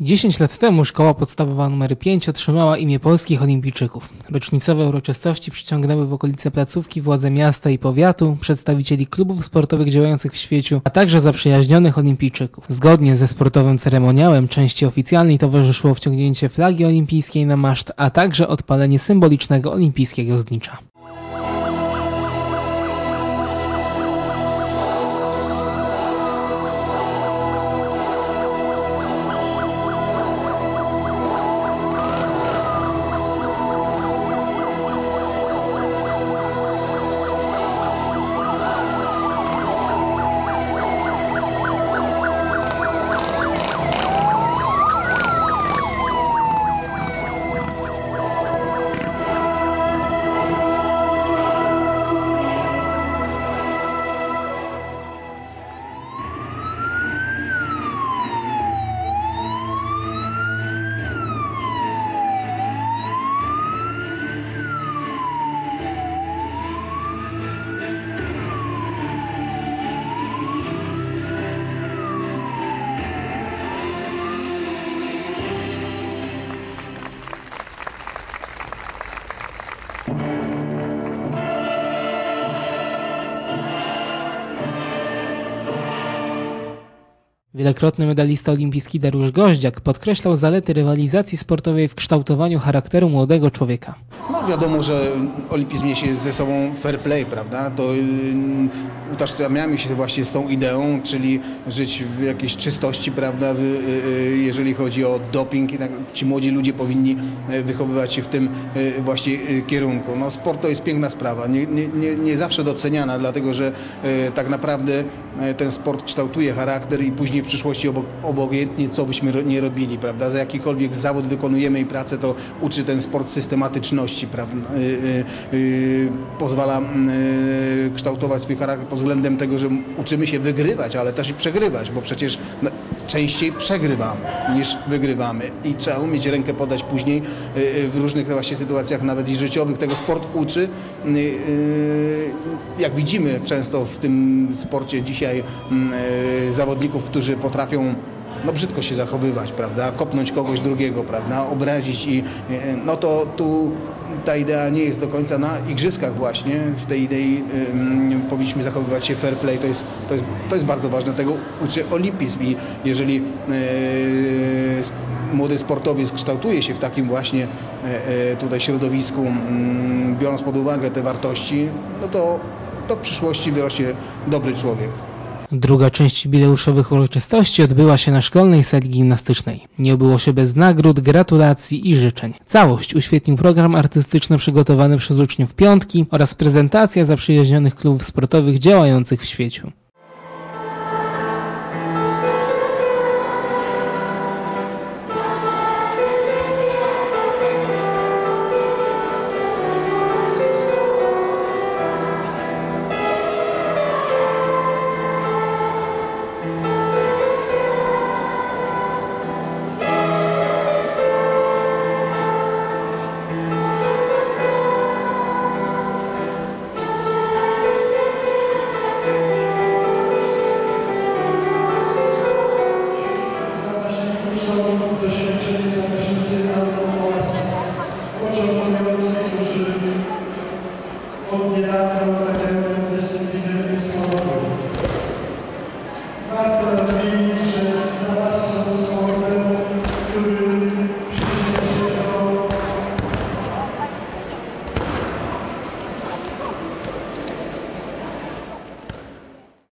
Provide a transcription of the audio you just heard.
10 lat temu szkoła podstawowa nr 5 otrzymała imię polskich olimpijczyków. Rocznicowe uroczystości przyciągnęły w okolice placówki władze miasta i powiatu, przedstawicieli klubów sportowych działających w świecie, a także zaprzyjaźnionych olimpijczyków. Zgodnie ze sportowym ceremoniałem części oficjalnej towarzyszyło wciągnięcie flagi olimpijskiej na maszt, a także odpalenie symbolicznego olimpijskiego znicza. Wielokrotny medalista olimpijski Dariusz Goździak podkreślał zalety rywalizacji sportowej w kształtowaniu charakteru młodego człowieka. Wiadomo, że olimpizm niesie ze sobą fair play, prawda? To yy, utożsamiamy się właśnie z tą ideą, czyli żyć w jakiejś czystości, prawda? W, yy, jeżeli chodzi o doping, tak, ci młodzi ludzie powinni yy, wychowywać się w tym yy, właśnie yy, kierunku. No sport to jest piękna sprawa, nie, nie, nie, zawsze doceniana, dlatego że yy, tak naprawdę yy, ten sport kształtuje charakter i później w przyszłości obok, obojętnie co byśmy ro, nie robili, prawda? Za jakikolwiek zawód wykonujemy i pracę, to uczy ten sport systematyczności, prawda? Yy, yy, yy, pozwala kształtować swój charakter pod względem tego, że uczymy się wygrywać, ale też i przegrywać, bo przecież częściej przegrywamy niż wygrywamy i trzeba umieć rękę podać później w różnych właśnie sytuacjach, nawet i życiowych. Tego sport uczy. Jak widzimy często w tym sporcie dzisiaj yy, zawodników, którzy potrafią no brzydko się zachowywać, prawda, kopnąć kogoś drugiego, prawda, obrazić i e, no to tu ta idea nie jest do końca na igrzyskach właśnie, w tej idei powinniśmy zachowywać się fair play, to jest, to jest, to jest bardzo ważne, tego uczy olimpizm. I jeżeli yy, młody sportowiec kształtuje się w takim właśnie yy, tutaj środowisku, biorąc pod uwagę te wartości, no to, to w przyszłości wyrośnie dobry człowiek. Druga część jubileuszowych uroczystości odbyła się na szkolnej sali gimnastycznej. Nie obyło się bez nagród, gratulacji i życzeń. Całość uświetnił program artystyczny przygotowany przez uczniów piątki oraz prezentacja zaprzyjaźnionych klubów sportowych działających w świecie.